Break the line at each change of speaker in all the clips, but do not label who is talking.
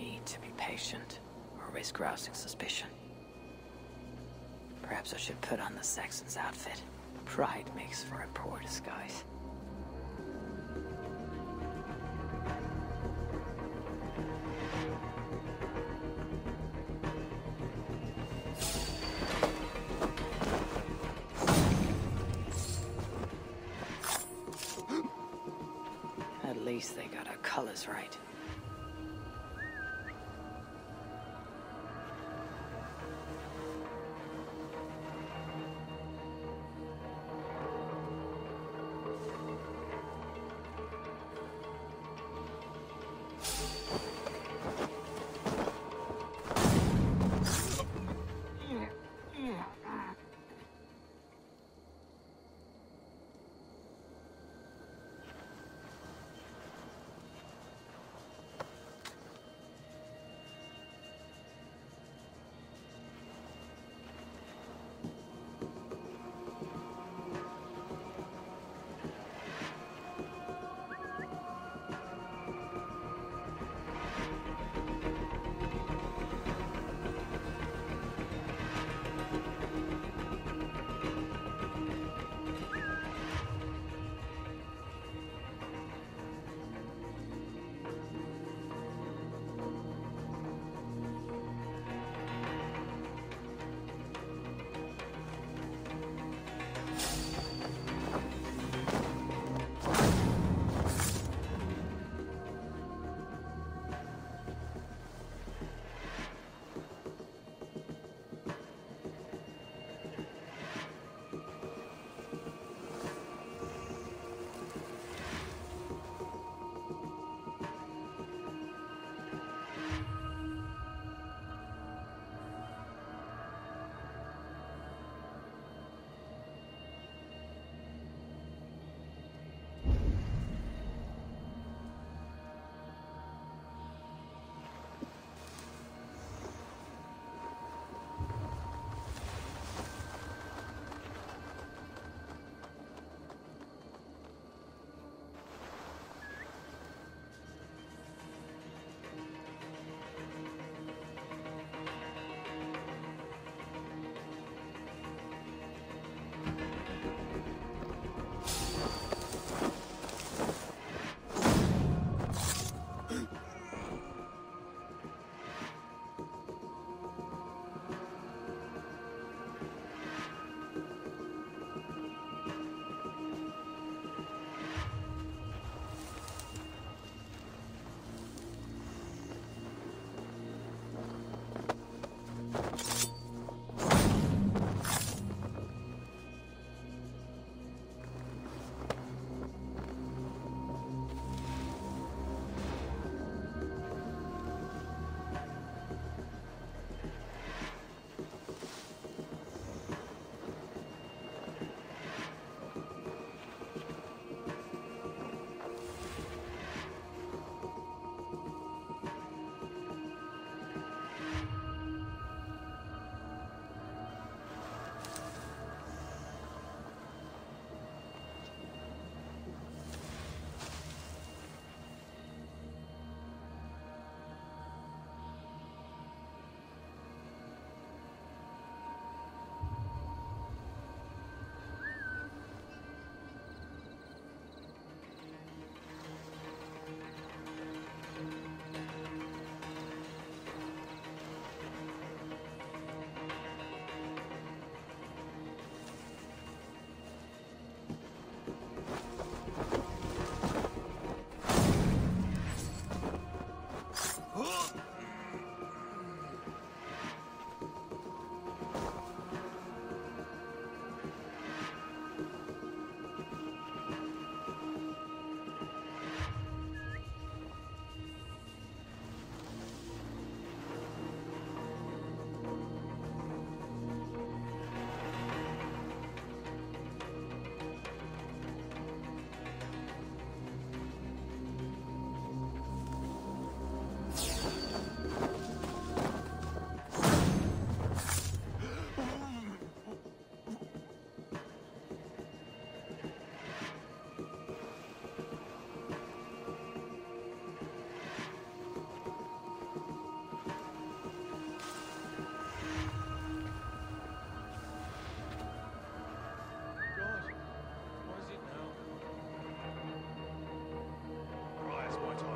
need to be patient, or risk rousing suspicion. Perhaps I should put on the Saxon's outfit. Pride makes for a poor disguise. At least they got our colors right.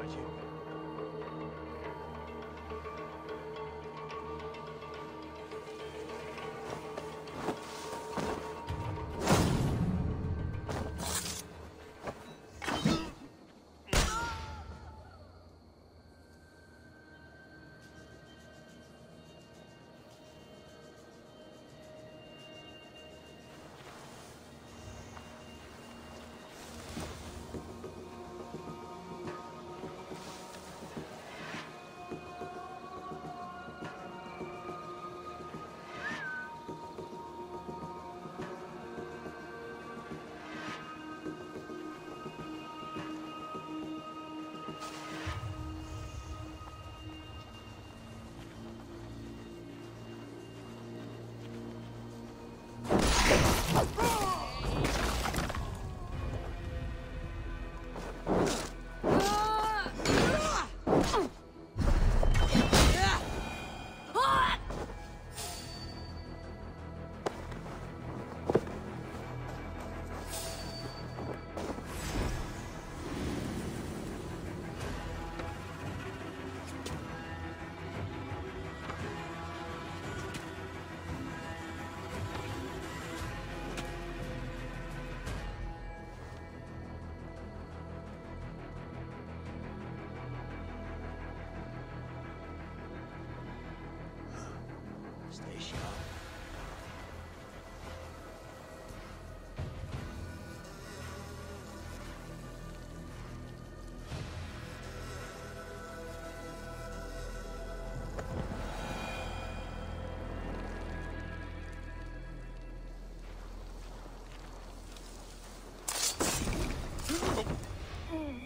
Avoid you.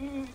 mm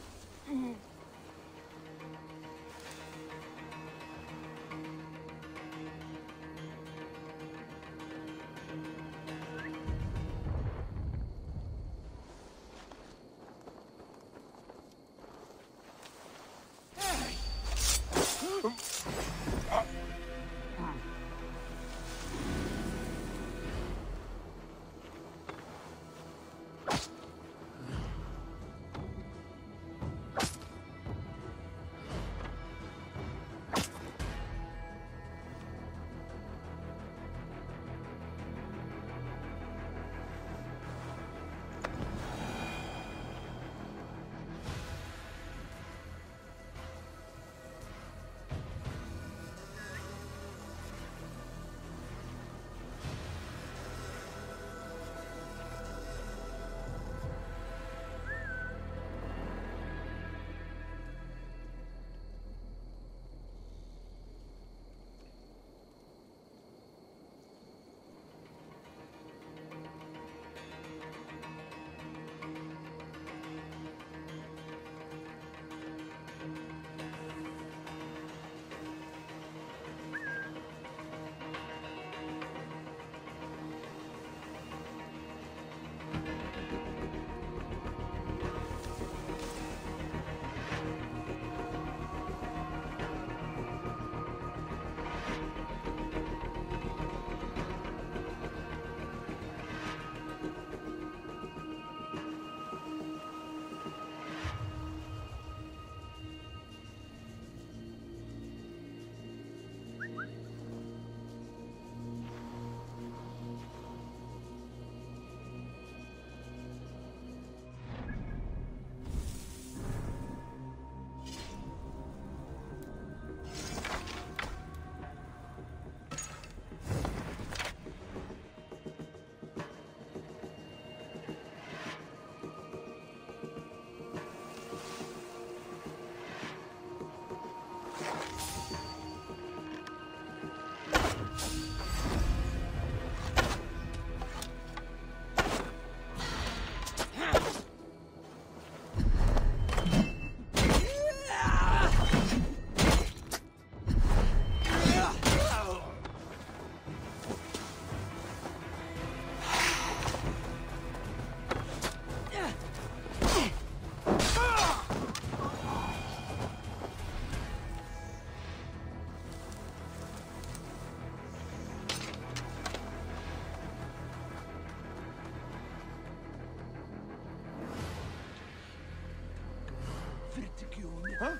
Huh?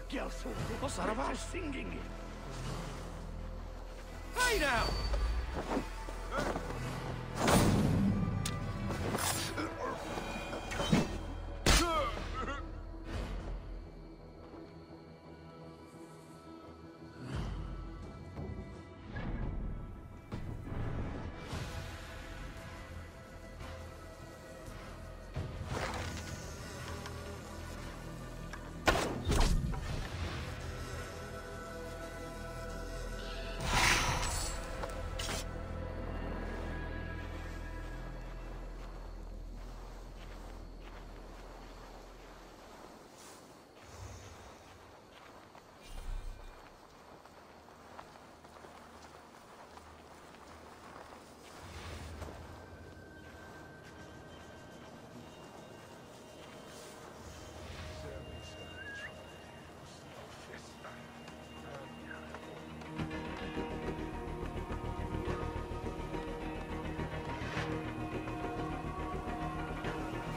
What's that about? Singing. Hey now!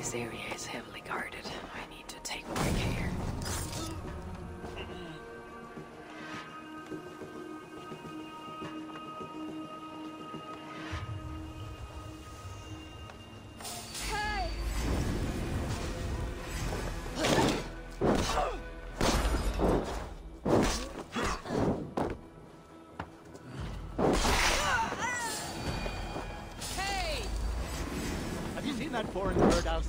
This area is heavily guarded. I need to take more care.
Have you seen that foreign bird I've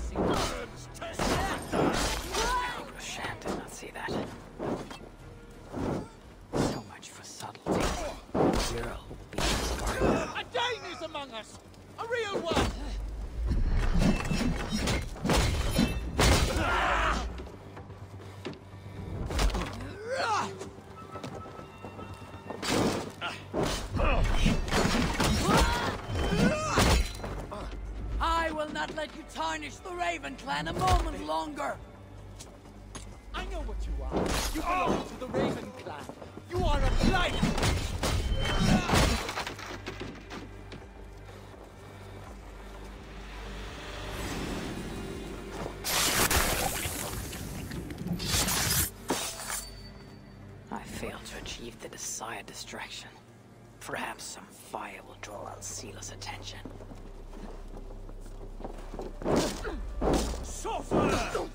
tarnish the Raven Clan a moment longer.
I know what you are. You belong to the Raven clan. You are a blight!
I failed to achieve the desired distraction. Perhaps some fire will draw Alcila's attention.
Suffer!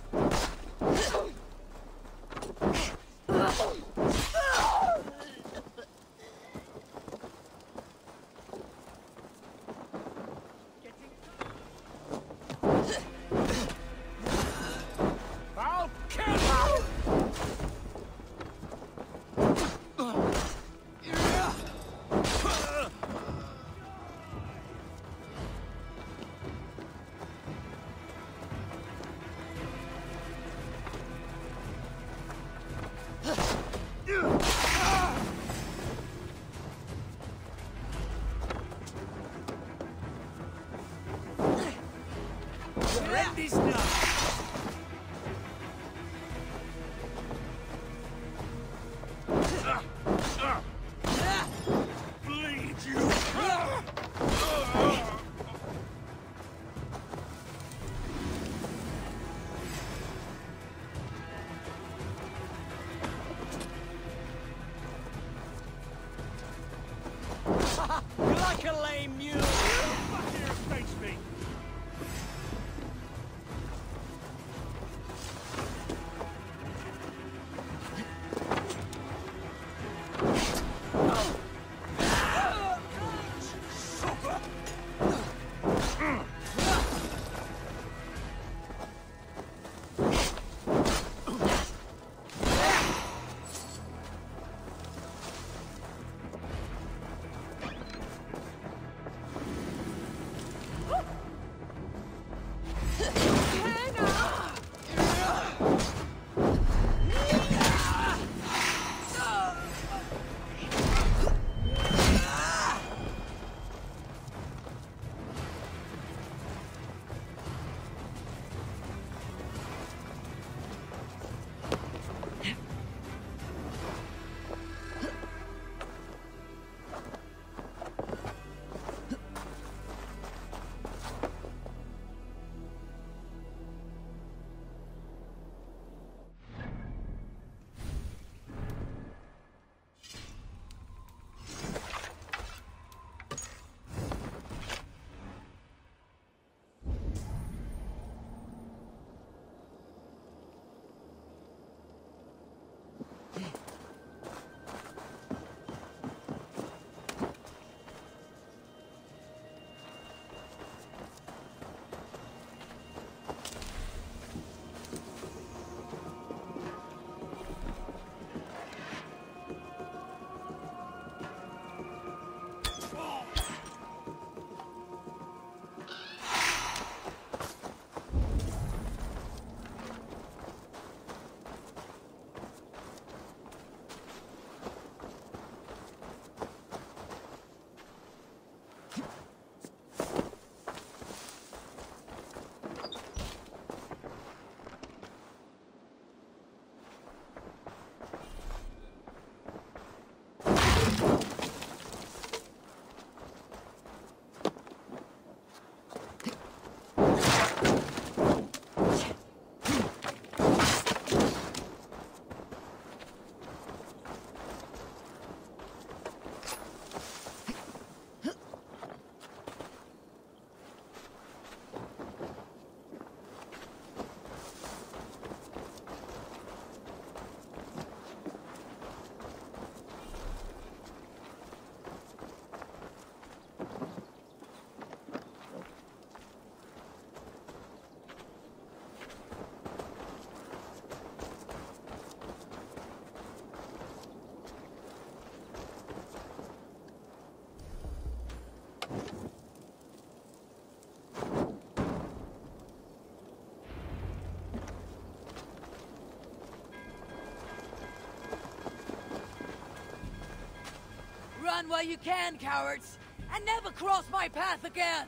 Run while you can, cowards! And never cross my path again!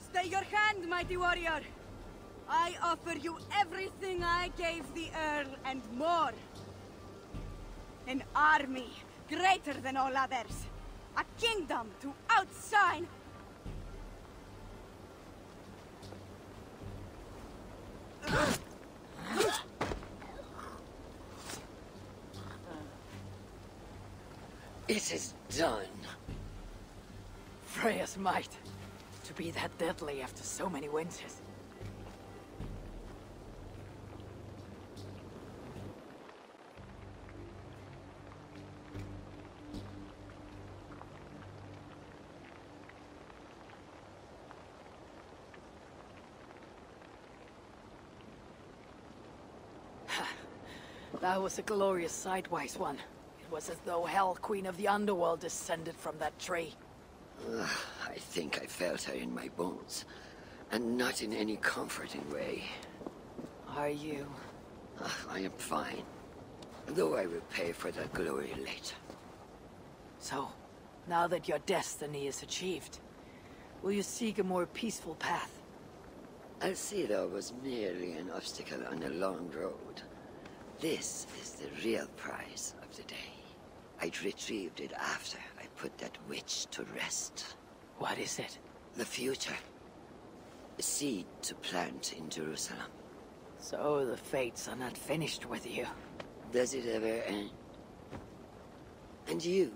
Stay your hand, mighty warrior. I offer you everything I gave the Earl and more. An army greater than all others. A kingdom to outshine.
It is done.
Freya's might. To be that deadly after so many winters. That was a glorious sidewise one. It was as though Hel, Queen of the Underworld, descended from that tree.
Ugh, I think I felt her in my bones. And not in any comforting way.
Are you?
Ugh, I am fine. Though I will pay for that glory later.
So, now that your destiny is achieved, will you seek a more peaceful path?
Alcida was merely an obstacle on a long road. This is the real prize of the day. I retrieved it after I put that witch to rest.
What is it?
The future. A seed to plant in Jerusalem.
So the fates are not finished with you.
Does it ever end? And you?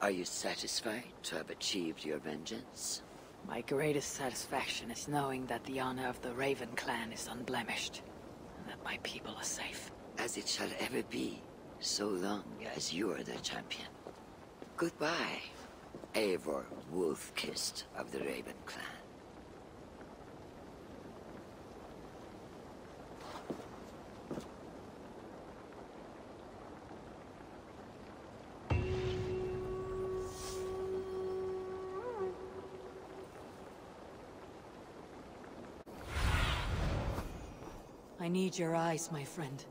Are you satisfied to have achieved your vengeance?
My greatest satisfaction is knowing that the honor of the Raven clan is unblemished, and that my people are safe.
As it shall ever be, so long as you are the champion. Goodbye, Eivor Wolf-Kissed of the Raven clan.
I need your eyes, my friend.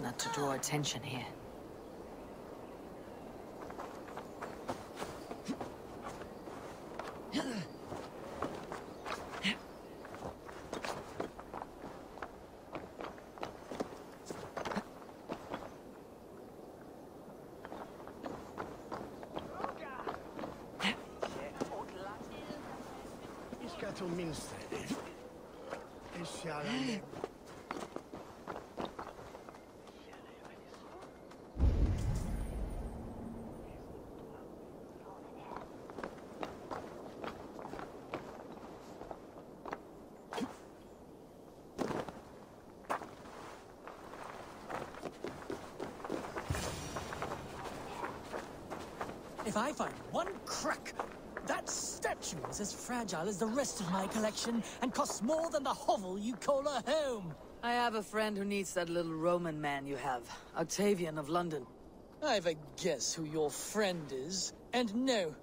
Not to draw attention here.
Iska to minst. Esialan.
If I find one crack, that statue is as fragile as the rest of my collection and costs more than the hovel you call a home.
I have a friend who needs that little Roman man you have, Octavian of London.
I've a guess who your friend is. And no,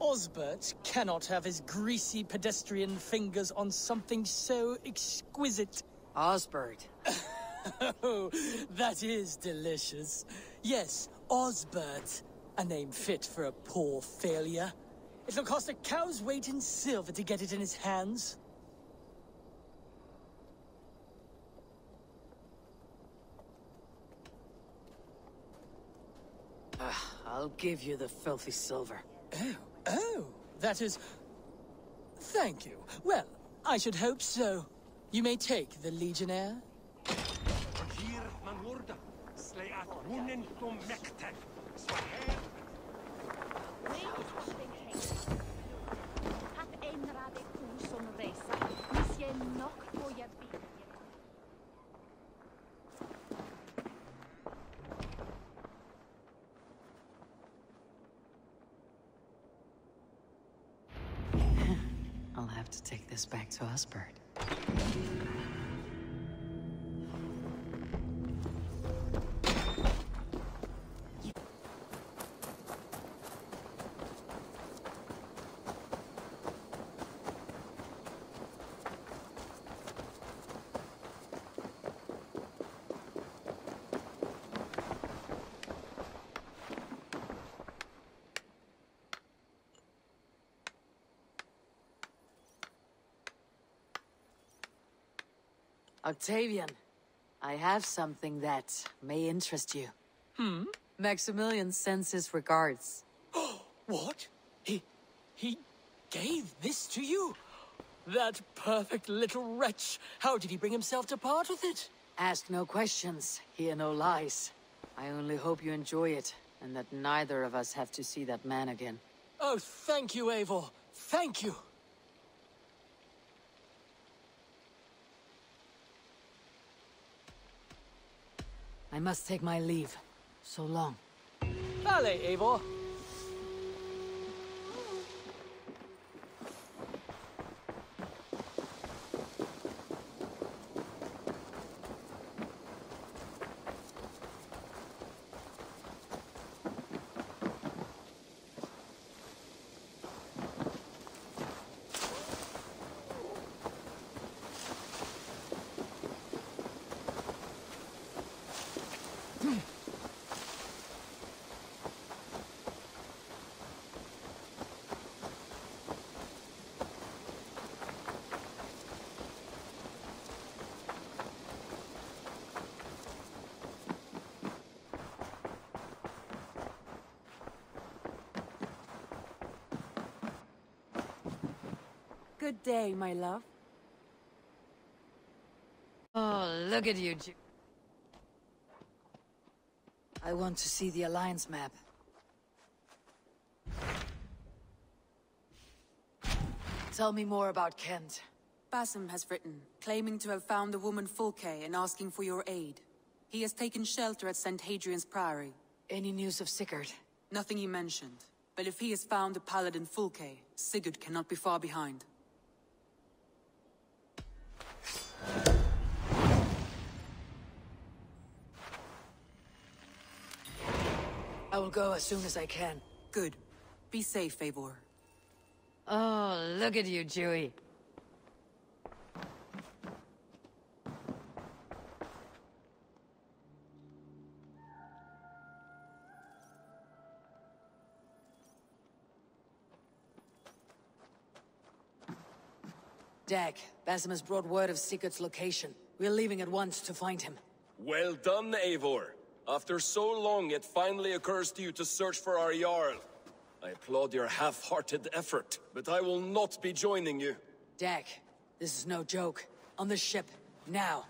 Osbert cannot have his greasy pedestrian fingers on something so exquisite.
Osbert.
Oh, that is delicious. Yes, Osbert. A name fit for a poor failure. It'll cost a cow's weight in silver to get it in his hands.
Ah, I'll give you the filthy silver.
Oh, oh, that is... Thank you. Well, I should hope so. You may take the Legionnaire.
I'll
have to take this back to Osbert. Octavian, I have something that may interest you.
Hmm?
Maximilian sends his regards.
What? He... he gave this to you? That perfect little wretch. How did he bring himself to part with it?
Ask no questions, hear no lies. I only hope you enjoy it, and that neither of us have to see that man again.
Oh, thank you, Eivor. Thank you.
I must take my leave. So long.
Vale, Eivor.
Good day, my love.
Oh, look at you, Ju- I want to see the Alliance map. Tell me more about Kent.
Basim has written, claiming to have found the woman Fulke and asking for your aid. He has taken shelter at St. Hadrian's Priory.
Any news of Sigurd?
Nothing he mentioned. But if he has found the paladin Fulke, Sigurd cannot be far behind.
I will go as soon as I can.
Good. Be safe, Eivor.
Oh, look at you, Dewey.
Dag, Basim has brought word of Sigurd's location. We're leaving at once to find him.
Well done, Eivor. After so long, it finally occurs to you to search for our Jarl. I applaud your half-hearted effort, but I will not be joining you.
Dag, this is no joke. On the ship, now.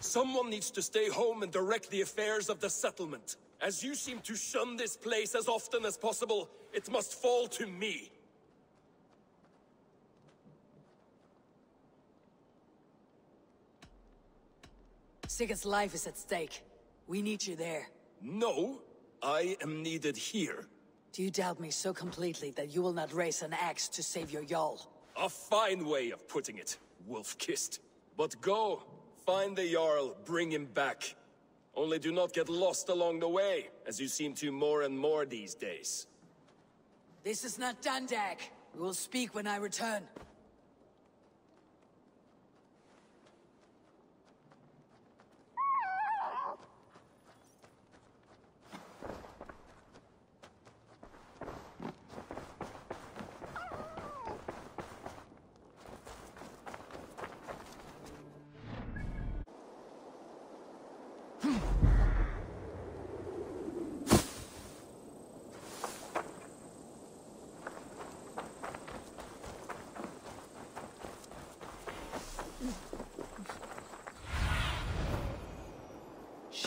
Someone needs to stay home and direct the affairs of the settlement. As you seem to shun this place as often as possible, it must fall to me.
Sigurd's life is at stake. We need you there.
No, I am needed here.
Do you doubt me so completely that you will not raise an axe to save your Jarl?
A fine way of putting it, wolf-kissed. But go, find the Jarl, bring him back. Only do not get lost along the way, as you seem to more and more these days.
This is not done, Dag. We will speak when I return.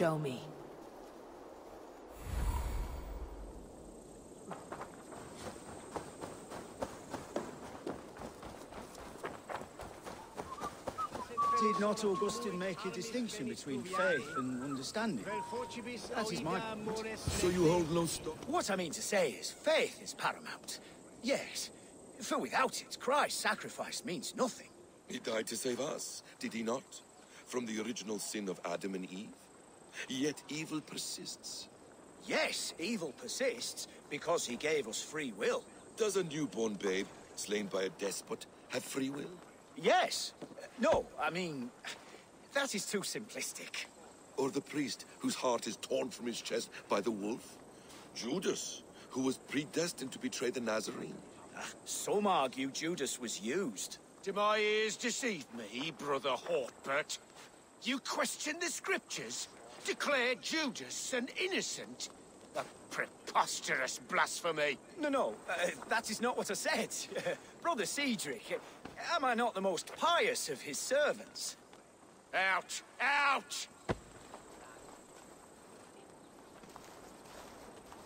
Show me.
Did not Augustine make a distinction between faith and understanding? That is my point.
So you hold no stock?
What I mean to say is, faith is paramount. Yes, For without it, Christ's sacrifice means nothing.
He died to save us, did he not? From the original sin of Adam and Eve? Yet evil persists.
Yes, evil persists because he gave us free will.
Does a newborn babe, slain by a despot, have free will?
Yes. No, I mean, that is too simplistic.
Or the priest whose heart is torn from his chest by the wolf? Judas, who was predestined to betray the Nazarene?
Ah, some argue Judas was used.
Do my ears deceive me, Brother Hortbert? You question the scriptures? Declare Judas an innocent? A preposterous blasphemy!
No, no, uh, that is not what I said. Brother Cedric, am I not the most pious of his servants?
Out! Out!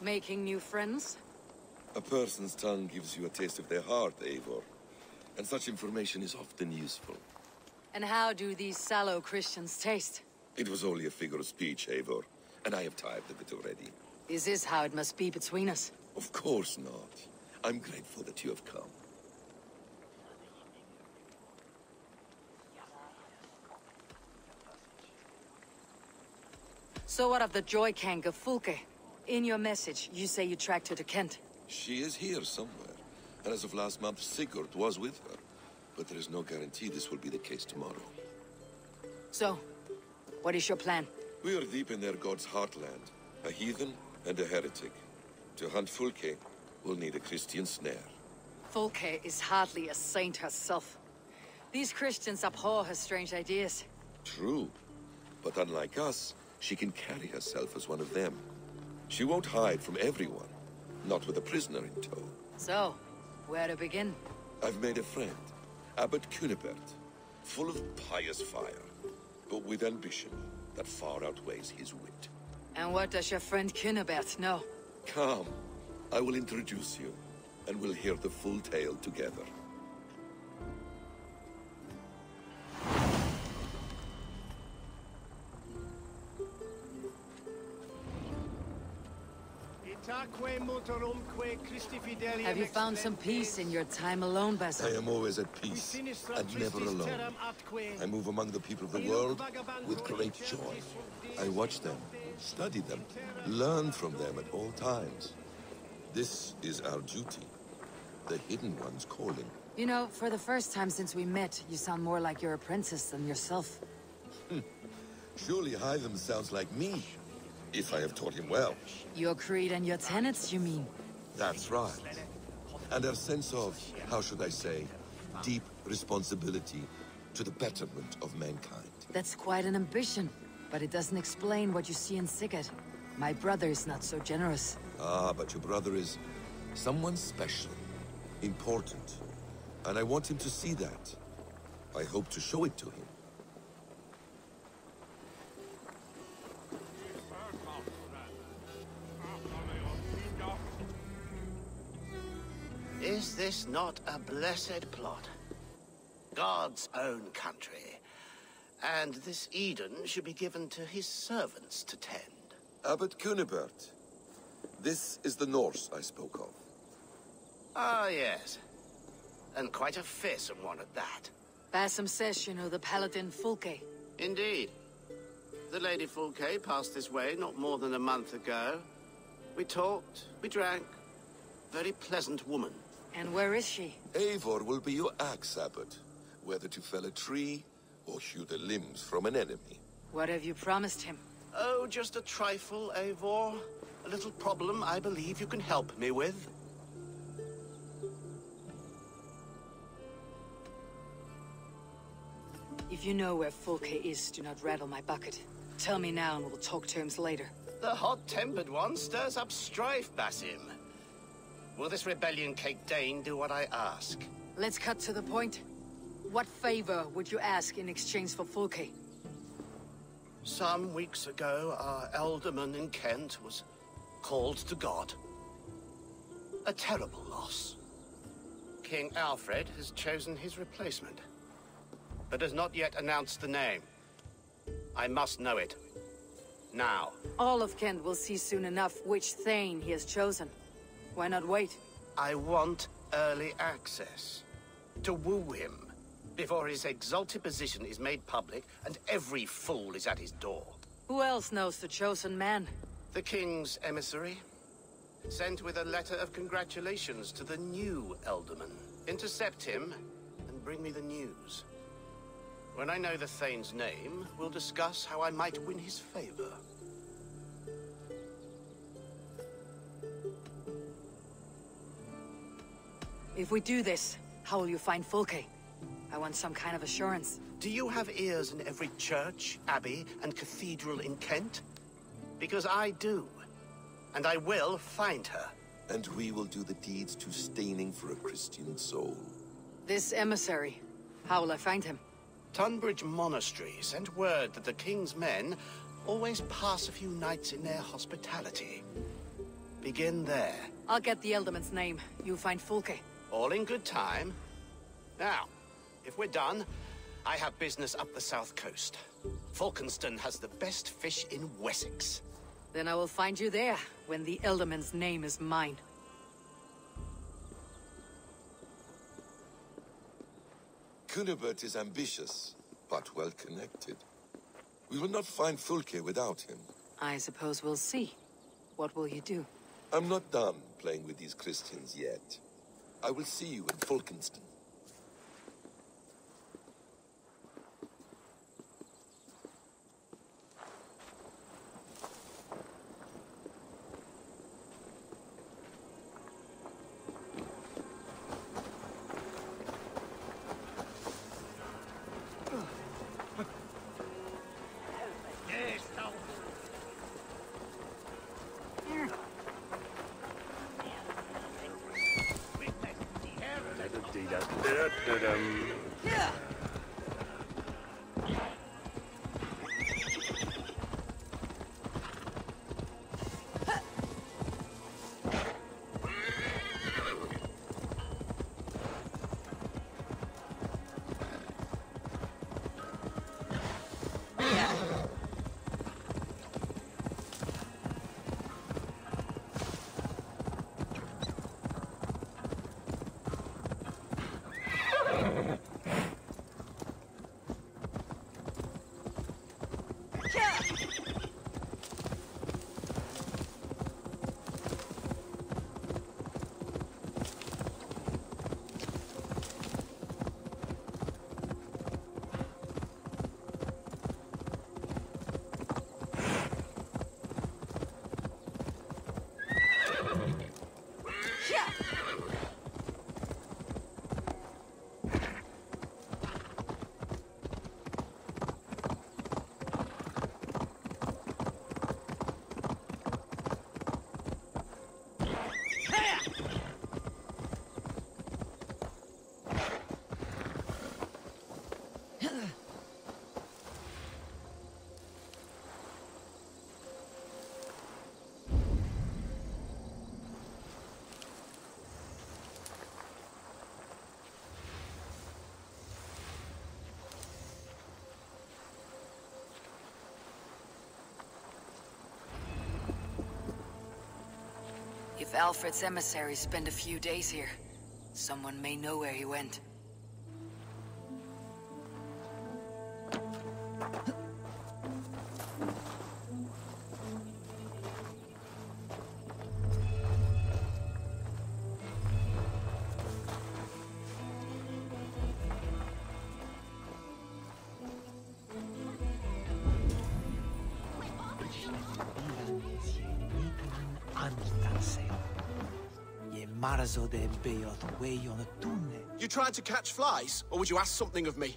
Making new friends?
A person's tongue gives you a taste of their heart, Eivor. And such information is often useful.
And how do these sallow Christians taste?
It was only a figure of speech, Eivor. And I have tired of it already.
Is this how it must be between us?
Of course not. I'm grateful that you have come.
So what of the Joy Kank of Fulke? In your message, you say you tracked her to Kent.
She is here somewhere. And as of last month, Sigurd was with her. But there is no guarantee this will be the case tomorrow.
So, what is your plan?
We are deep in their god's heartland. A heathen and a heretic. To hunt Fulke, we'll need a Christian snare.
Fulke is hardly a saint herself. These Christians abhor her strange ideas.
True. But unlike us, she can carry herself as one of them. She won't hide from everyone. Not with a prisoner in tow.
So, where to begin?
I've made a friend. Abbot Cunibert. Full of pious fire. But with ambition that far outweighs his wit.
And what does your friend Cunibert know?
Come. I will introduce you. And we'll hear the full tale together.
Have you found some peace in your time alone, Basim?
I am always at peace, and never alone. I move among the people of the world with great joy. I watch them, study them, learn from them at all times. This is our duty. The Hidden One's calling.
You know, for the first time since we met, you sound more like your apprentice than yourself.
Surely Hytham sounds like me, if I have taught him well.
Your creed and your tenets, you mean?
That's right. And our sense of, how should I say, deep responsibility to the betterment of mankind.
That's quite an ambition, but it doesn't explain what you see in Sigurd. My brother is not so generous.
Ah, but your brother is someone special, important, and I want him to see that. I hope to show it to him.
Is this not a blessed plot? God's own country. And this Eden should be given to his servants to tend.
Abbot Cunibert. This is the Norse I spoke of.
Ah, yes. And quite a fearsome one at that.
Basim says you know the paladin Fulke.
Indeed. The Lady Fulke passed this way not more than a month ago. We talked, we drank. Very pleasant woman.
And where is she?
Eivor will be your axe, Abbot. Whether to fell a tree or hew the limbs from an enemy.
What have you promised him?
Oh, just a trifle, Eivor. A little problem I believe you can help me with.
If you know where Fulke is, do not rattle my bucket. Tell me now and we'll talk terms later.
The hot-tempered one stirs up strife, Basim. Will this rebellion cake Dane do what I ask?
Let's cut to the point. What favor would you ask in exchange for Fulke?
Some weeks ago, our ealdorman in Kent was called to God. A terrible loss. King Alfred has chosen his replacement, but has not yet announced the name. I must know it. Now.
All of Kent will see soon enough which Thane he has chosen. Why not wait?
I want early access. To woo him, before his exalted position is made public and every fool is at his door.
Who else knows the chosen man?
The king's emissary. Sent with a letter of congratulations to the new Ealdorman. Intercept him and bring me the news. When I know the Thane's name, we'll discuss how I might win his favor.
If we do this, how will you find Fulke? I want some kind of assurance.
Do you have ears in every church, abbey, and cathedral in Kent? Because I do. And I will find her.
And we will do the deeds to staining for a Christian soul.
This emissary, how will I find him?
Tunbridge Monastery sent word that the King's men always pass a few nights in their hospitality. Begin there.
I'll get the Ealdorman's name. You find Fulke.
All in good time. Now, if we're done, I have business up the south coast. Falkenston has the best fish in Wessex.
Then I will find you there, when the Ealdorman's name is mine.
Cunibert is ambitious, but well connected. We will not find Fulke without him.
I suppose we'll see. What will you do?
I'm not done playing with these Christians yet. I will see you in Falkenston.
Alfred's emissaries spend a few days here, someone may know where he went.
You trying to catch flies, or would you ask something of me?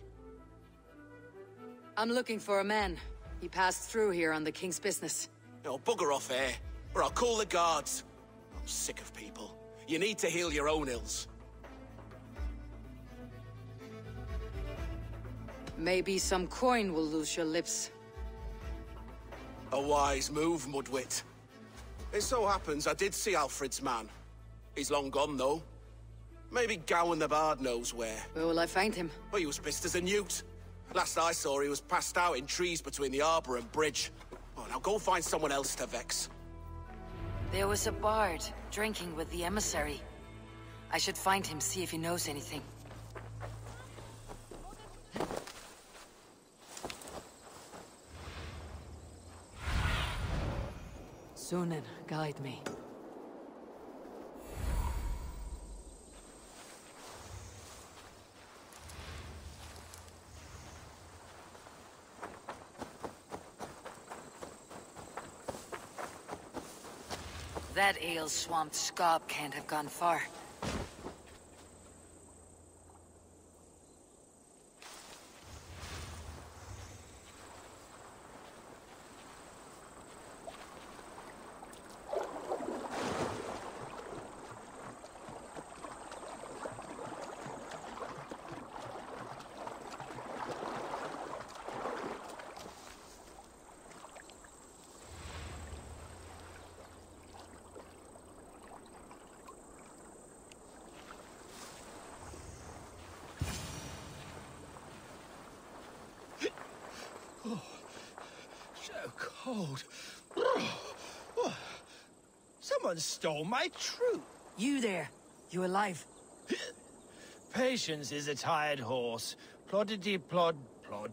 I'm looking for a man. He passed through here on the King's business.
No, bugger off here, or I'll call the guards. I'm sick of people. You need to heal your own ills.
Maybe some coin will loose your lips.
A wise move, Mudwit. It so happens I did see Alfred's man. He's long gone, though. Maybe Gowan the Bard knows where.
Where will I find him?
Well, he was pissed as a newt. Last I saw, he was passed out in trees between the arbor and bridge. Oh, now go find someone else to vex.
There was a bard, drinking with the emissary. I should find him, see if he knows anything. Synin, guide me. That ale-swamped scab can't have gone far.
Cold. Someone stole my troop.
You there. You alive?
Patience is a tired horse. Ploddity plod plod.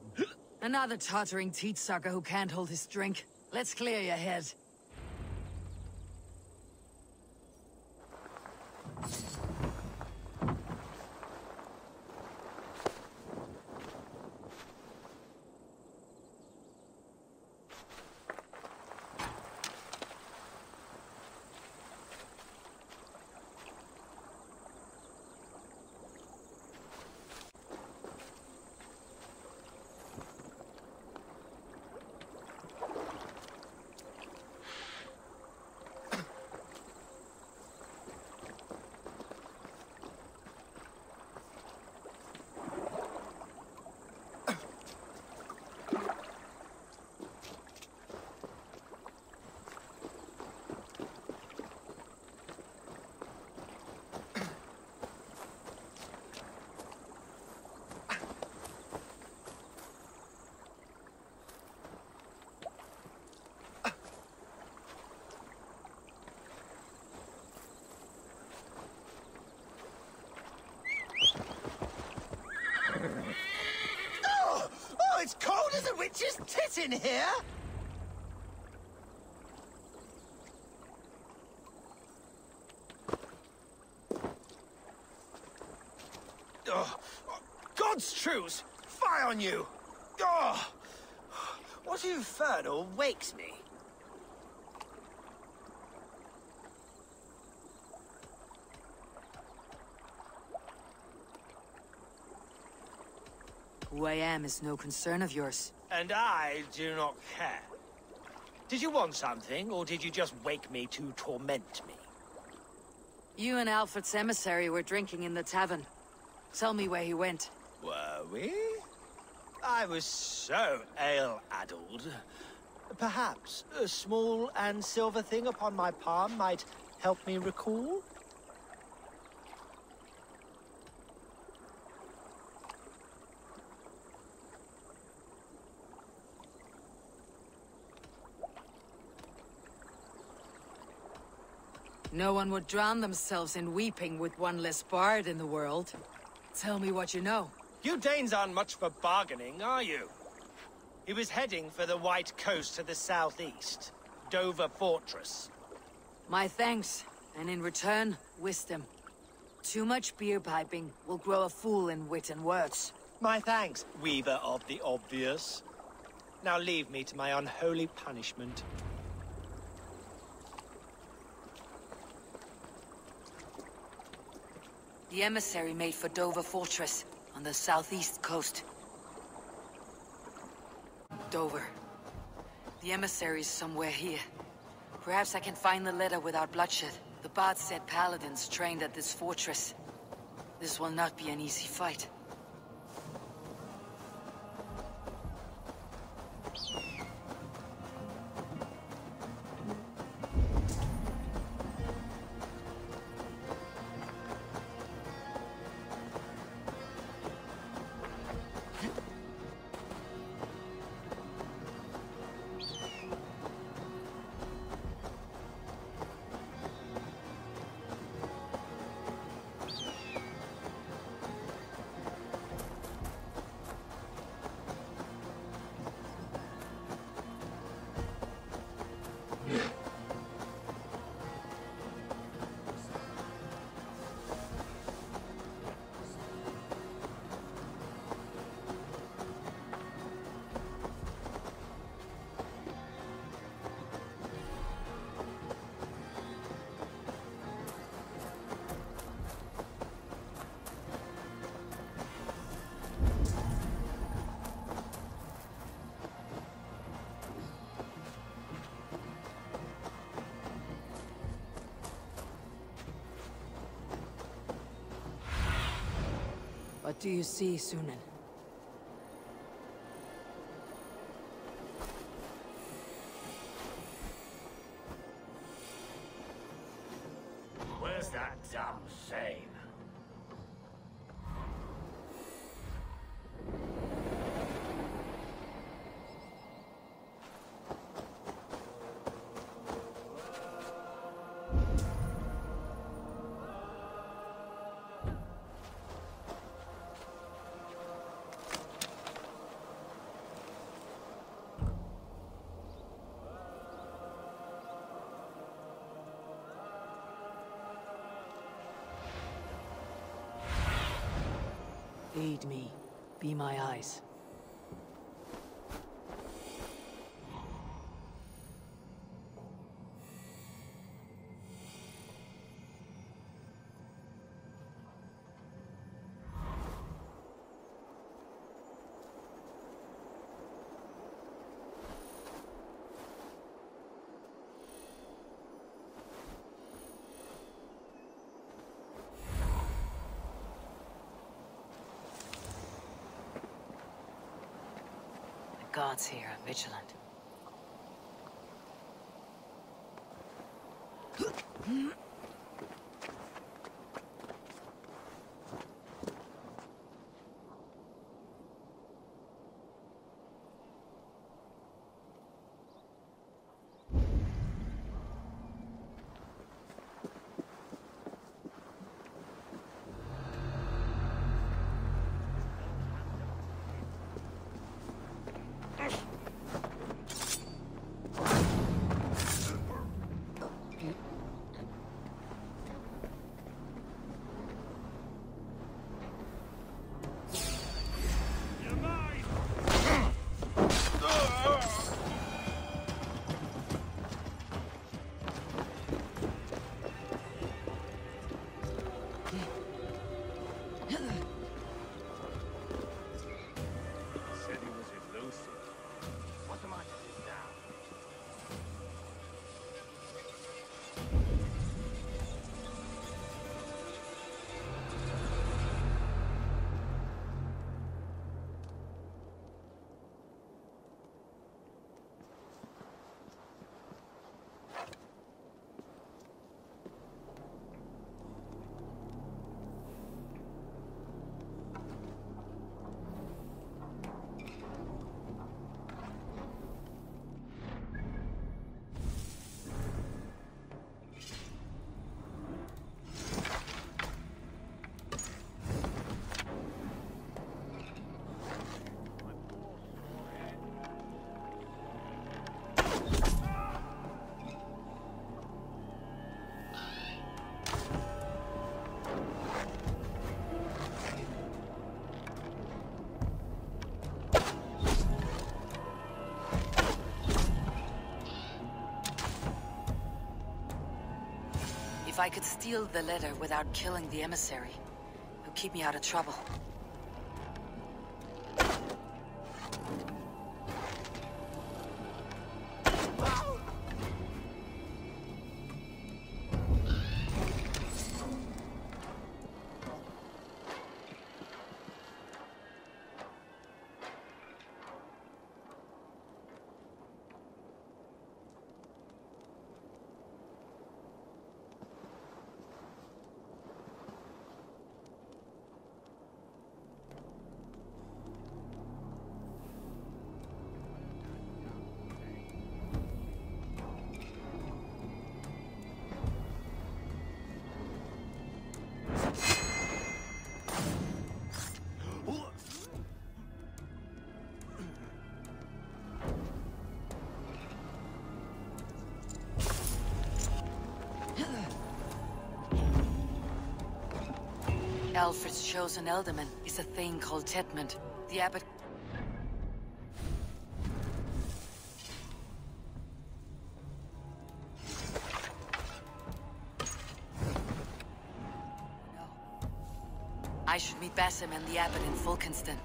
Another tottering teat sucker who can't hold his drink. Let's clear your head.
Oh, oh, it's cold as a witch's tit in here. Oh, God's truce! Fire on you! Oh, what infernal wakes me?
Who I am is no concern of yours.
And I do not care. Did you want something, or did you just wake me to torment me?
You and Alfred's emissary were drinking in the tavern. Tell me where he went.
Were we? I was so ale-addled. Perhaps a small and silver thing upon my palm might help me recall?
No one would drown themselves in weeping with one less bard in the world. Tell me what you know.
You Danes aren't much for bargaining, are you? He was heading for the White Coast to the southeast. Dover Fortress.
My thanks, and in return, wisdom. Too much beer piping will grow a fool in wit and words.
My thanks, Weaver of the Obvious. Now leave me to my unholy punishment.
The emissary made for Dover Fortress, on the southeast coast. Dover. The emissary is somewhere here. Perhaps I can find the letter without bloodshed. The Bard said paladins trained at this fortress. This will not be an easy fight.
What do you see, Synin? Eyes. Gods here are vigilant.
If I could steal the letter without killing the emissary, it would keep me out of trouble. Alfred's chosen ealdorman is a thing called Tedmund. The abbot... I should meet Basim and the abbot in Fulkenston.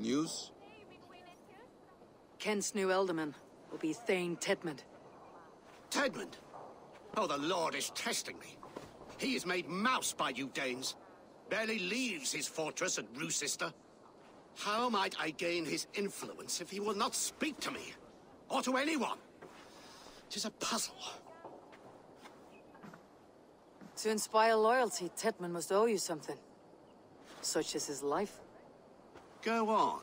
Have news?
Kent's new ealdorman will be Thane Tedmund.
Tedmund? Oh, the Lord is testing me. He is made mouse by you Danes. Barely leaves his fortress at Roosister. How might I gain his influence if he will not speak to me? Or to anyone? Tis a puzzle.
To inspire loyalty, Tedmund must owe you something. Such as his life.
Go on.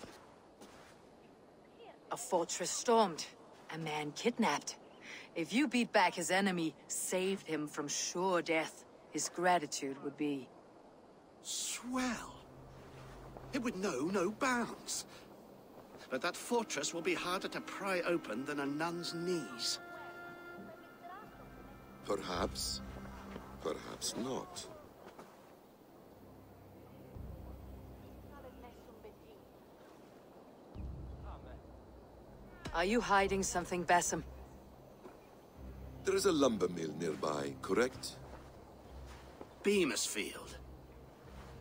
A fortress stormed. A man kidnapped. If you beat back his enemy, saved him from sure death, his gratitude would be...
Swell. It would know no bounds. But that fortress will be harder to pry open than a nun's knees.
Perhaps. Perhaps not.
Are you hiding something, Basim?
There is a lumber mill nearby, correct?
Beamisfield.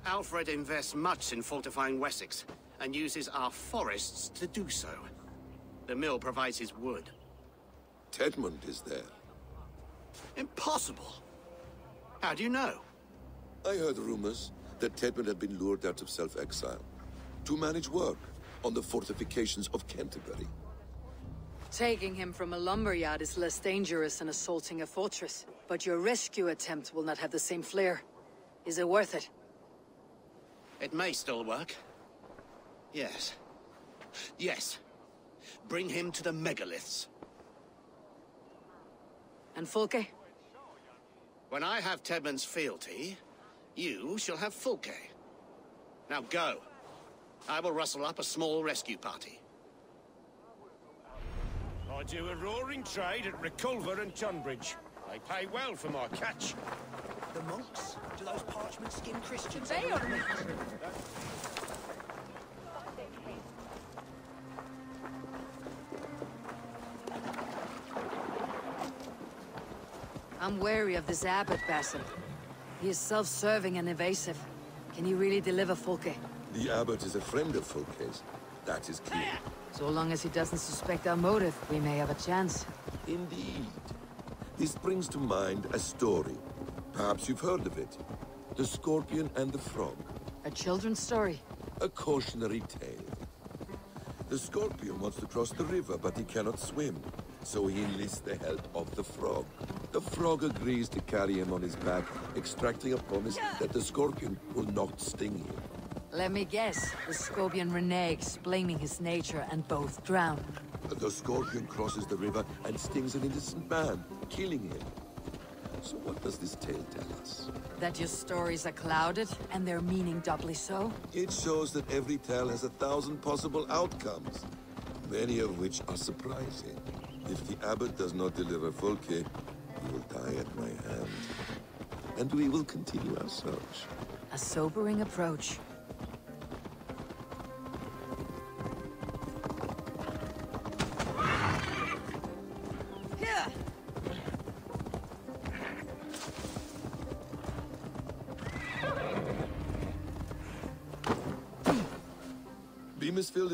Alfred invests much in fortifying Wessex, and uses our forests to do so. The mill provides his wood.
Tedmund is there.
Impossible! How do you know?
I heard rumors that Tedmund had been lured out of self-exile to manage work on the fortifications of Canterbury.
Taking him from a lumberyard is less dangerous than assaulting a fortress. But your rescue attempt will not have the same flair. Is it worth it?
It may still work. Yes. Yes. Bring him to the megaliths.
And Fulke?
When I have Tedmund's fealty, you shall have Fulke. Now go. I will rustle up a small rescue party.
I do a roaring trade at Reculver and Tunbridge. They pay well for my catch.
The monks? Do those parchment-skinned Christians...
They are me.
I'm wary of this abbot, Basim. He is self-serving and evasive. Can he really deliver Fulke?
The abbot is a friend of Fulke's. That is clear.
So long as he doesn't suspect our motive, we may have a chance.
Indeed. This brings to mind a story. Perhaps you've heard of it. The Scorpion and the Frog.
A children's story?
A cautionary tale. The Scorpion wants to cross the river, but he cannot swim. So he enlists the help of the Frog. The Frog agrees to carry him on his back, extracting a promise that the Scorpion will not sting him.
Let me guess. The Scorpion reneges, blaming his nature, and both drown.
The Scorpion crosses the river and stings an innocent man, killing him. So what does this tale tell us?
That your stories are clouded, and their meaning doubly so?
It shows that every tale has a thousand possible outcomes, many of which are surprising. If the abbot does not deliver Fulke, he will die at my hand. And we will continue our search.
A sobering approach.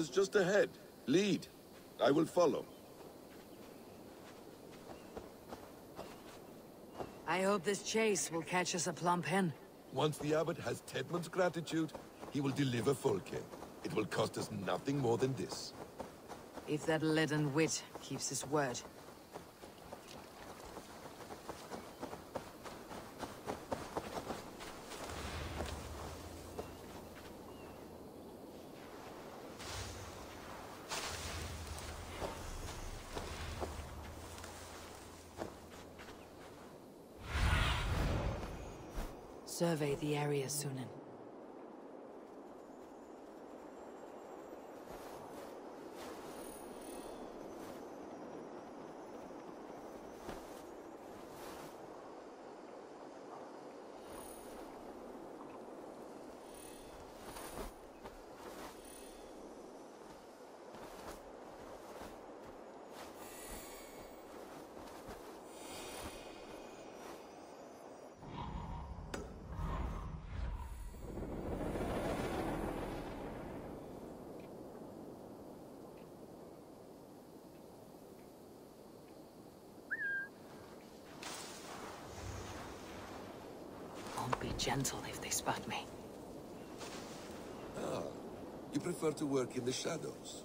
Is just ahead. Lead. I will follow.
I hope this chase will catch us a plump hen.
Once the abbot has Tedmund's gratitude, he will deliver Fulke. It will cost us nothing more than this.
If that leaden wit keeps his word. gentle if they spot me.
Ah, you prefer to work in the shadows?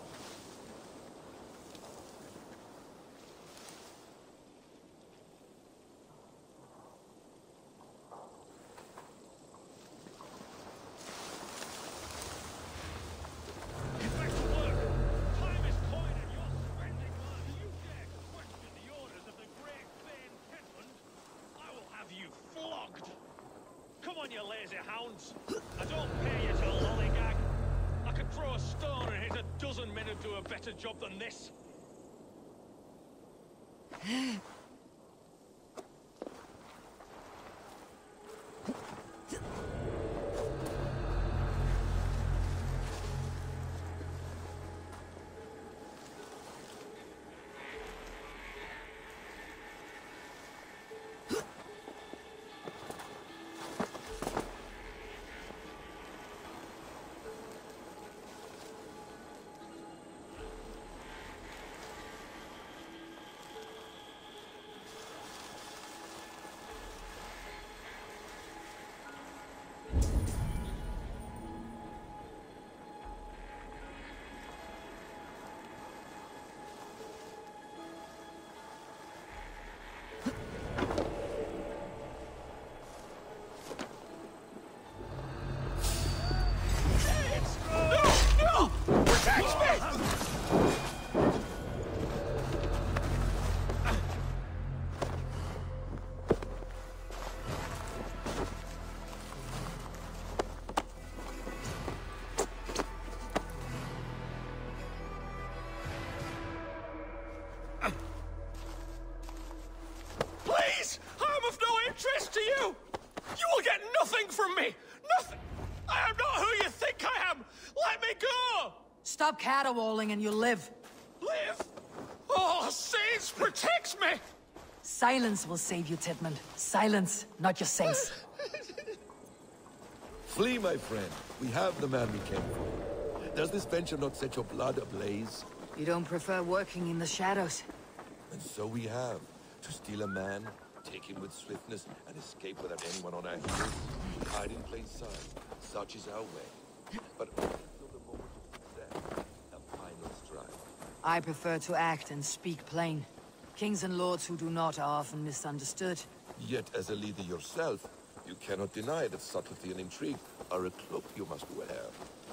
job than this?
Stop caterwauling and you live.
Live? Oh, Saints protect me!
Silence will save you, Titman. Silence, not your saints.
Flee, my friend. We have the man we came for. Does this venture not set your blood ablaze?
You don't prefer working in the shadows.
And so we have. To steal a man, take him with swiftness, and escape without anyone on our heels. Hide in plain sight. Such is our way. But...
I prefer to act and speak plain. Kings and lords who do not are often misunderstood.
Yet, as a leader yourself, you cannot deny that subtlety and intrigue are a cloak you must wear.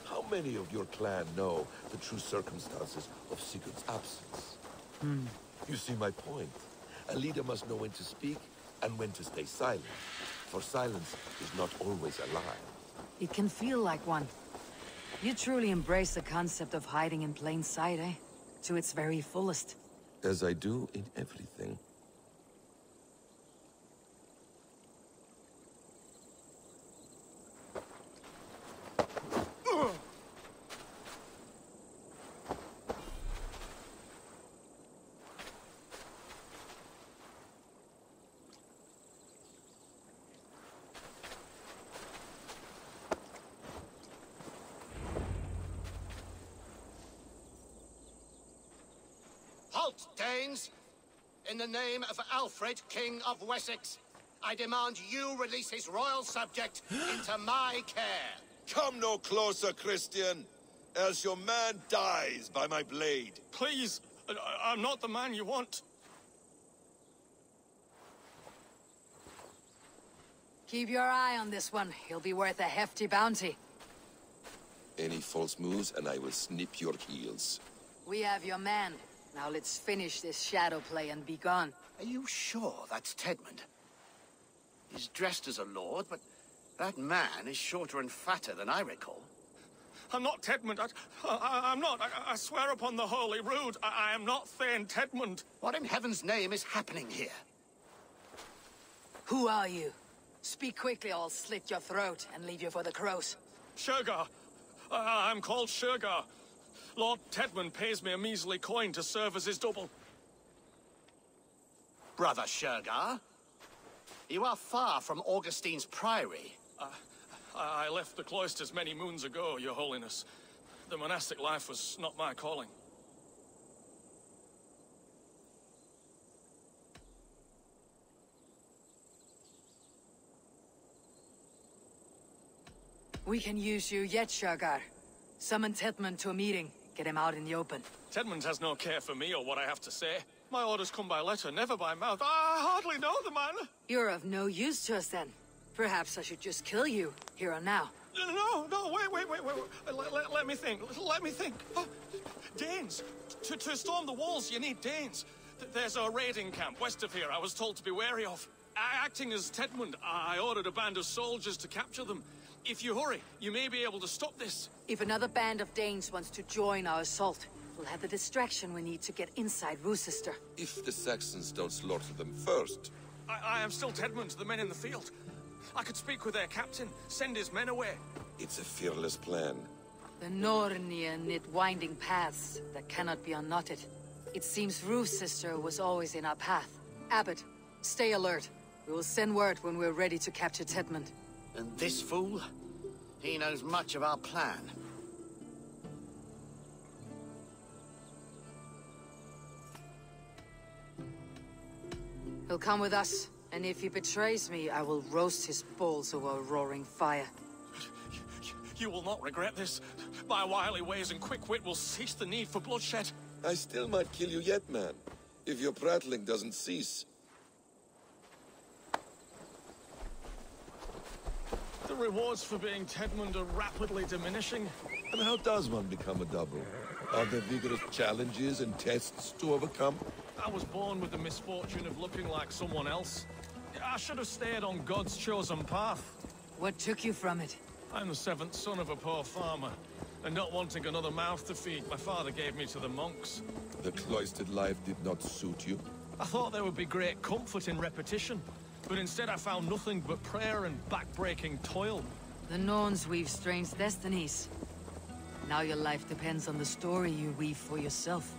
How many of your clan know the true circumstances of Sigurd's absence?
Hmm.
You see my point. A leader must know when to speak and when to stay silent. For silence is not always a lie.
It can feel like one. You truly embrace the concept of hiding in plain sight, eh? To its very fullest.
As I do in everything.
Halt, Danes! In the name of Alfred, King of Wessex, I demand you release his royal subject into my care.
Come no closer, Christian, else your man dies by my blade.
Please, I I'm not the man you want.
Keep your eye on this one. He'll be worth a hefty bounty.
Any false moves, and I will snip your heels.
We have your man. Now let's finish this shadow play and be gone.
Are you sure that's Tedmund? He's dressed as a lord, but that man is shorter and fatter than I recall.
I'm not Tedmund. I, I, am not. I, I, swear upon the Holy Rood, I, I am not Thane Tedmund.
What in heaven's name is happening here?
Who are you? Speak quickly, or I'll slit your throat and leave you for the crows.
Shergar. I, I'm called Shergar. Lord Tedmund pays me a measly coin to serve as his double.
Brother Shergar? You are far from Augustine's priory.
Uh, I left the cloisters many moons ago, your holiness. The monastic life was not my calling.
We can use you yet, Shergar. Summon Tedmund to a meeting. Get him out in the open.
Tedmund has no care for me or what I have to say. My orders come by letter, never by mouth. I hardly know the man.
You're of no use to us then. Perhaps I should just kill you, here and now.
No, no, wait, wait, wait, wait. wait. Let, let, let me think. Let me think. Oh, Danes. To, to storm the walls, you need Danes. There's a raiding camp west of here I was told to be wary of. Acting as Tedmund, I ordered a band of soldiers to capture them. If you hurry, you may be able to stop this.
If another band of Danes wants to join our assault, we'll have the distraction we need to get inside Roosester.
If the Saxons don't slaughter them first.
I, I am still Tedmund, the men in the field. I could speak with their captain, send his men away.
It's a fearless plan.
The Nornir knit winding paths that cannot be unknotted. It seems Roosester was always in our path. Abbot, stay alert. We will send word when we're ready to capture Tedmund.
And this fool? He knows much of our plan.
He'll come with us, and if he betrays me, I will roast his balls over a roaring fire.
You will not regret this. My wily ways and quick wit will cease the need for bloodshed.
I still might kill you yet, man. If your prattling doesn't cease.
Rewards for being Tedmund are rapidly diminishing.
And how does one become a double? Are there vigorous challenges and tests to overcome?
I was born with the misfortune of looking like someone else. I should have stayed on God's chosen path.
What took you from it?
I'm the seventh son of a poor farmer. And not wanting another mouth to feed, my father gave me to the monks.
The cloistered life did not suit you?
I thought there would be great comfort in repetition. But instead I found nothing but prayer and back-breaking toil.
The Norns weave strange destinies. Now your life depends on the story you weave for yourself.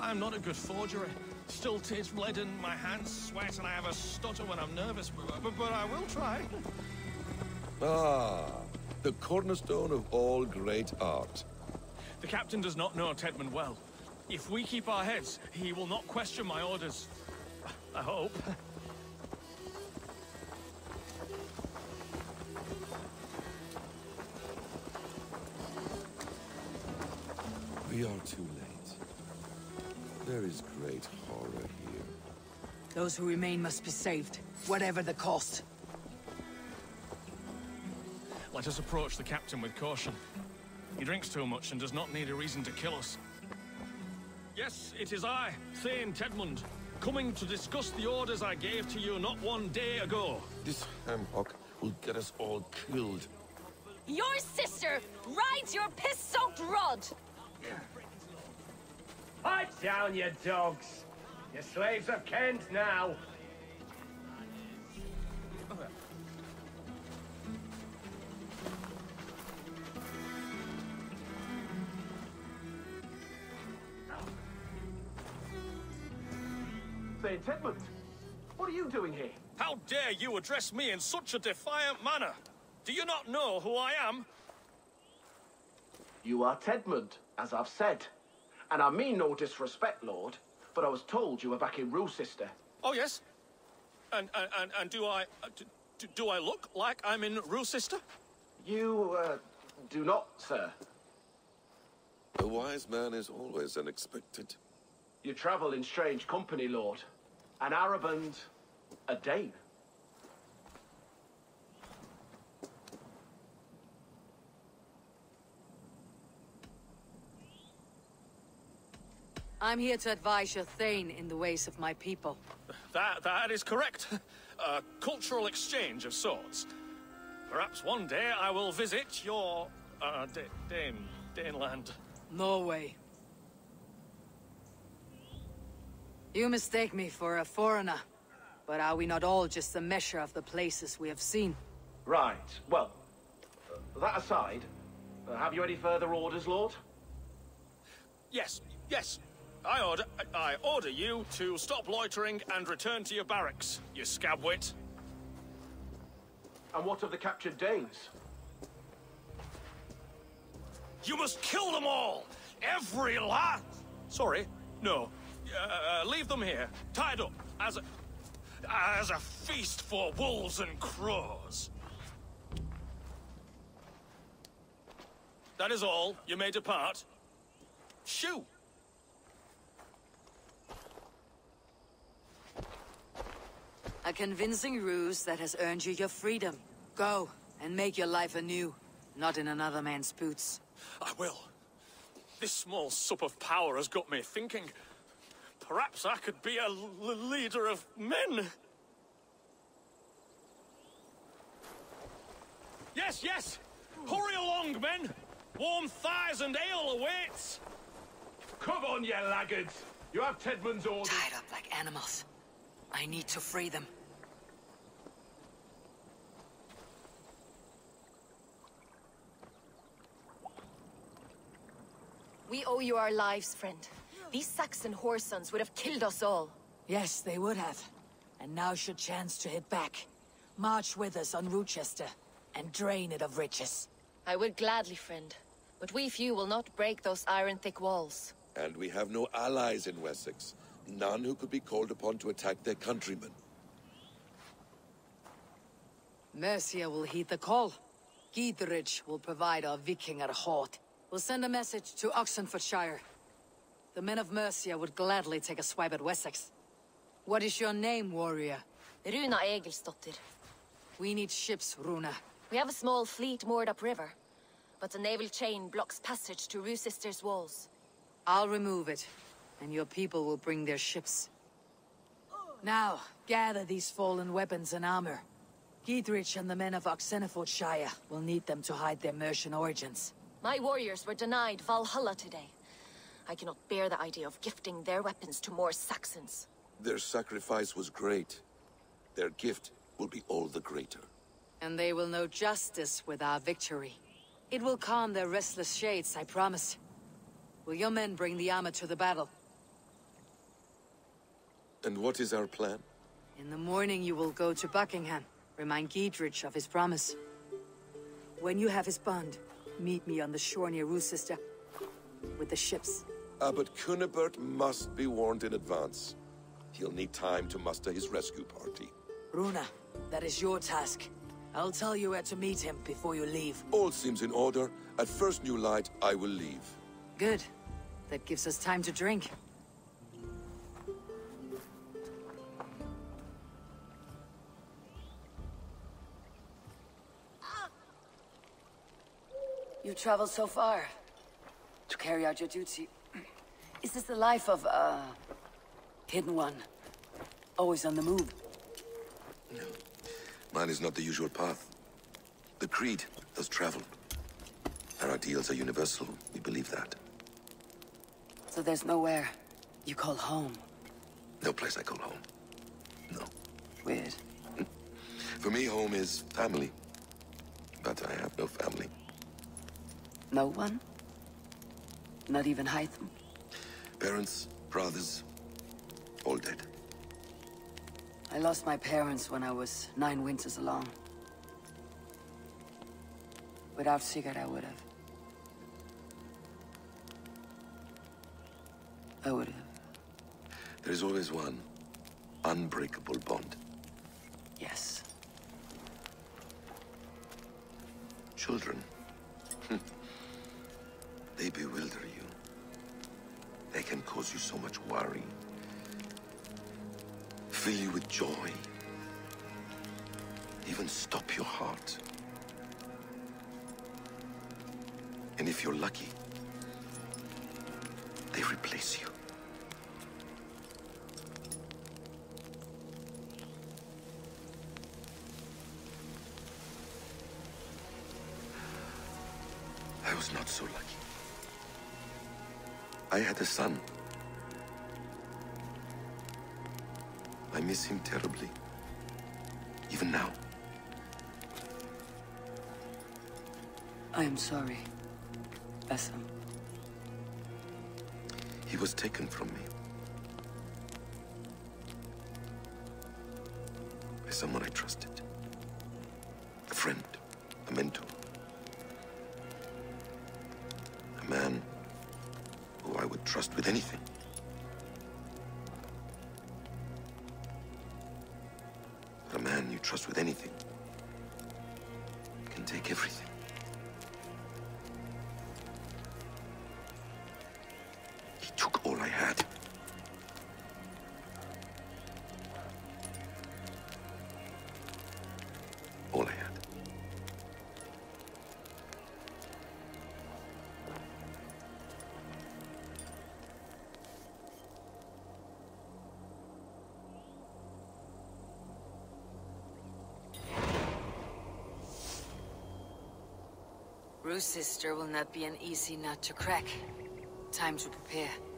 I'm not a good forgery. Still tears taste leaden, my hands sweat, and I have a stutter when I'm nervous, but, but, but I will try.
Ah, The cornerstone of all great art.
The captain does not know Tedmund well. If we keep our heads, he will not question my orders. I hope.
We are too late. There is great horror here.
Those who remain must be saved, whatever the cost.
Let us approach the captain with caution. He drinks too much and does not need a reason to kill us. Yes, it is I, Thane Tedmund, coming to discuss the orders I gave to you not one day ago.
This hamhock will get us all killed.
Your sister rides your piss-soaked rod!
Pipe down, you dogs! Your slaves of Kent now!
Say, Tedmund, what are you doing here?
How dare you address me in such a defiant manner? Do you not know who I am?
You are Tedmund, as I've said. And I mean no disrespect, Lord, but I was told you were back in Roosister.
Oh, yes? And, and, and, and do I... uh, Do, do I look like I'm in Roosister?
You, uh, do not, sir.
A wise man is always unexpected.
You travel in strange company, Lord. An Arab and a Dane.
I'm here to advise your Thane in the ways of my people.
That, that is correct. A cultural exchange of sorts. Perhaps one day I will visit your, uh, D Dane, Daneland.
Norway. You mistake me for a foreigner. But are we not all just the measure of the places we have seen?
Right. Well, uh, that aside, uh, have you any further orders, Lord?
Yes, yes. I order, I order you to stop loitering and return to your barracks, you scabwit.
And what of the captured Danes?
You must kill them all! Every last... Sorry, no. Uh, leave them here, tied up, as a... as a feast for wolves and crows. That is all. You may depart. Shoo!
A convincing ruse that has earned you your freedom. Go, and make your life anew, not in another man's boots.
I will. This small sup of power has got me thinking. Perhaps I could be a leader of men. Yes, yes! Hurry along, men! Warm thighs and ale awaits!
Come on, you laggards! You have Tedmund's orders.
Tied up like animals. I need to free them.
We owe you our lives, friend. These Saxon whoresons would have killed us all.
Yes, they would have. And now's your chance to hit back. March with us on Rochester, and drain it of riches.
I would gladly, friend. But we few will not break those iron-thick walls.
And we have no allies in Wessex. None who could be called upon to attack their countrymen.
Mercia will heed the call. Gidrich will provide our Vikinger Hort. We'll send a message to Oxenfordshire. The men of Mercia would gladly take a swipe at Wessex. What is your name, warrior?
Runa Egilsdotter.
We need ships, Runa.
We have a small fleet moored upriver. But the naval chain blocks passage to Roosister's walls.
I'll remove it, and your people will bring their ships. Now, gather these fallen weapons and armor. Gidrich and the men of Oxenfordshire will need them to hide their Mercian origins.
My warriors were denied Valhalla today. I cannot bear the idea of gifting their weapons to more Saxons.
Their sacrifice was great. Their gift will be all the greater.
And they will know justice with our victory. It will calm their restless shades, I promise. Will your men bring the armor to the battle?
And what is our plan?
In the morning you will go to Buckingham. Remind Gidrich of his promise. When you have his bond, meet me on the shore near Roosester. With the ships.
Ah, Abbot Cunibert must be warned in advance. He'll need time to muster his rescue party.
Runa, that is your task. I'll tell you where to meet him before you leave.
All seems in order. At first new light, I will leave.
Good. That gives us time to drink.
You traveled so far to carry out your duty. Is this the life of, uh, hidden one? Always on the move?
No. Mine is not the usual path. The Creed does travel. Our ideals are universal. We believe that.
So there's nowhere you call home?
No place I call home. No.
Weird.
For me, home is family. But I have no family.
No one? Not even Hytham?
Parents, brothers, all dead.
I lost my parents when I was nine winters along. Without Sigurd, I would have. I would have.
There is always one unbreakable bond.
Yes.
Children. I was not so lucky. I had a son. I miss him terribly. Even now.
I am sorry, Basim.
He was taken from me. By someone I trusted.
Sister will not be an easy nut to crack. Time to prepare.